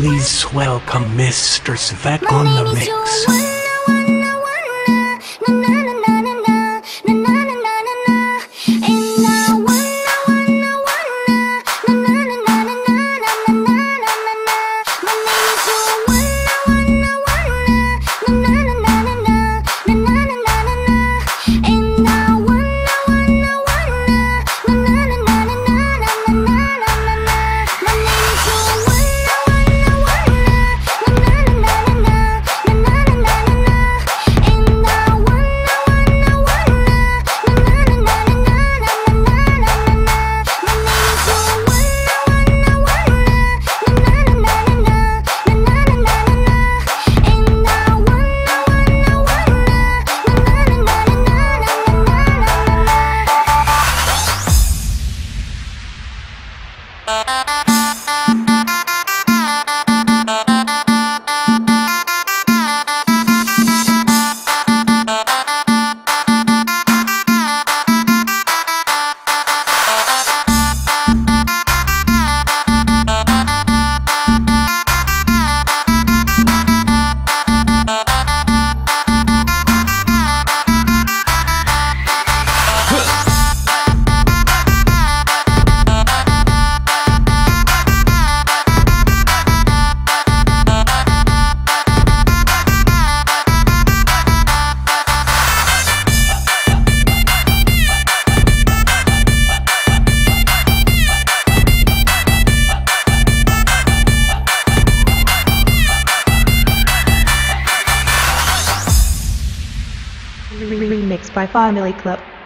please welcome Mr. Svek on the mix. by Family Club.